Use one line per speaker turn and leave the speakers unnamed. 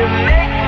you make